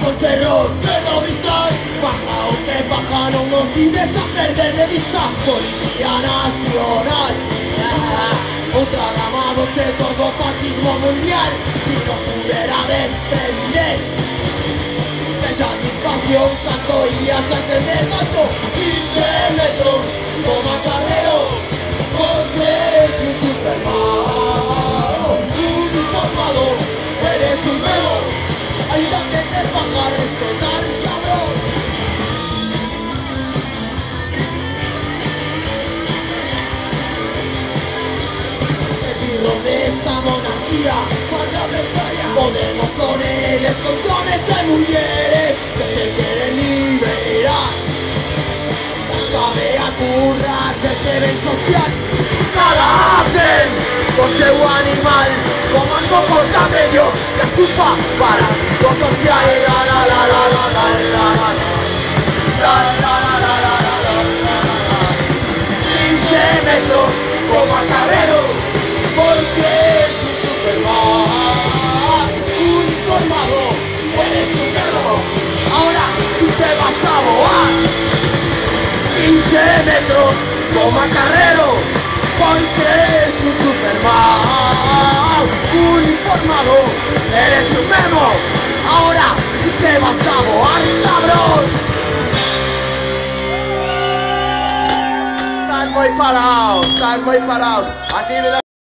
por terror, periodista, baja o que baja, nos ides a perder de vista, Policía Nacional. Otra rama de todo fascismo mundial. Y no pudiera desprender de satisfacción tanto y hasta Podemos el controles de mujeres que se quieren liberar Sabe a currar desde el social Nada hacen con seu animal Comando por camellos se estufa para lo social La la la la la la la la La la la la la la la la 15 metros como carrero como carrero, porque es un superman uniformado, eres un memo, ahora te vas a voar, cabrón. Estás muy parados, estás muy parados. Así de la